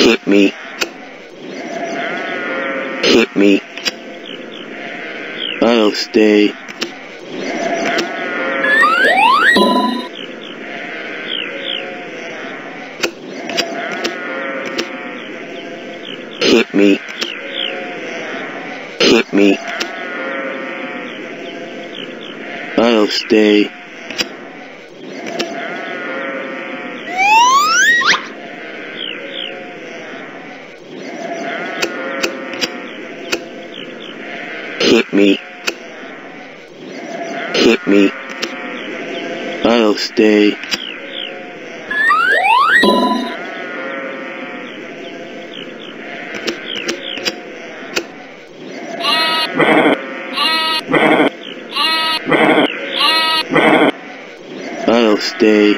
hit me, hit me. I'll stay. Hit me. Hit me. I'll stay. I'll stay. I'll stay.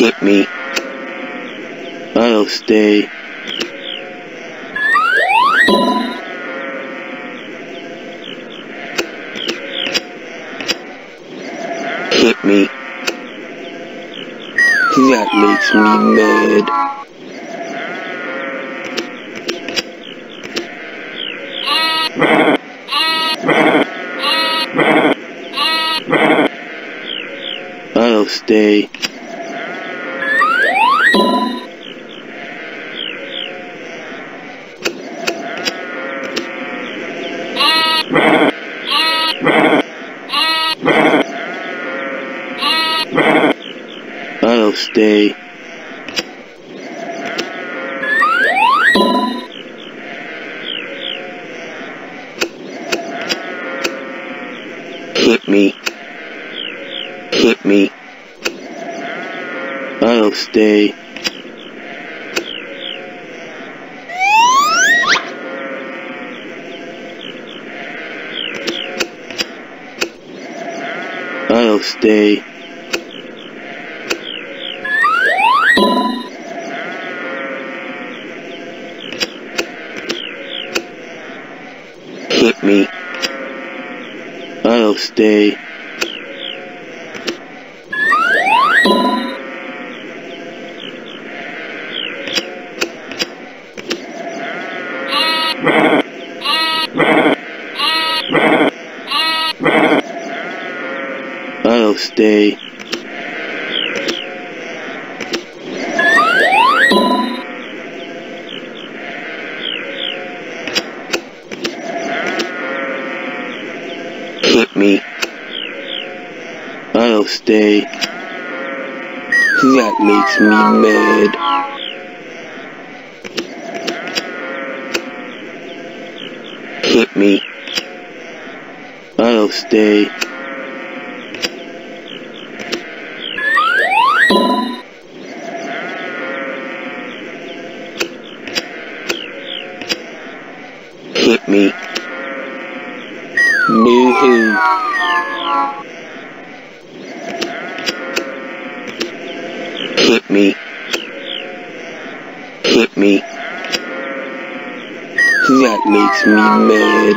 Hit me. I'll stay. Hit me. That makes me mad. I'll stay. Stay. Hit me. Hit me. I'll stay. I'll stay. Me. I'll stay. I'll stay. Stay. That makes me mad. Hit me. I'll stay. Hit me. Boo-hoo. Hit me. Hit me. That makes me mad.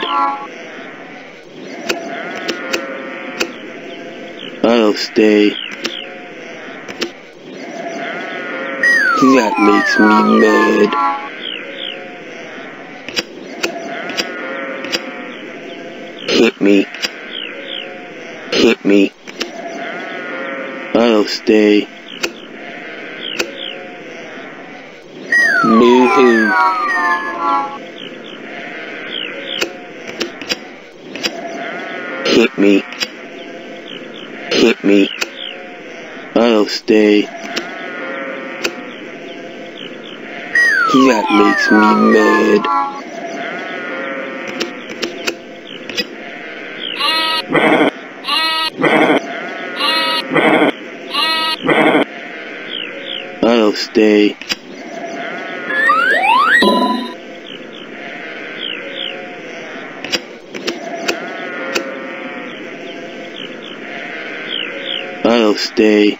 I'll stay. That makes me mad. Hit me. Hit me. I'll stay. Boo-hoo. Hit me. Hit me. I'll stay. That makes me mad. I'll stay. Stay.